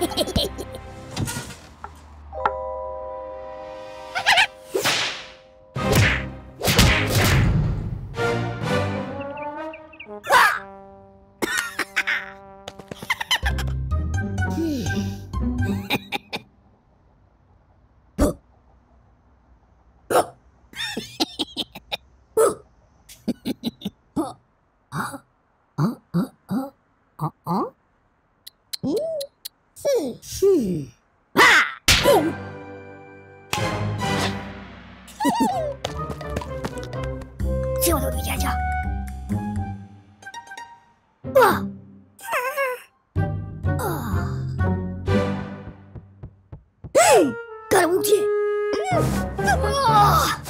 Hehehehe 啊！哈哈哈哈！啊啊啊啊啊！嗯，是是，啊，砰！这都得尖叫。啊！啊！嗯，干了五天。啊！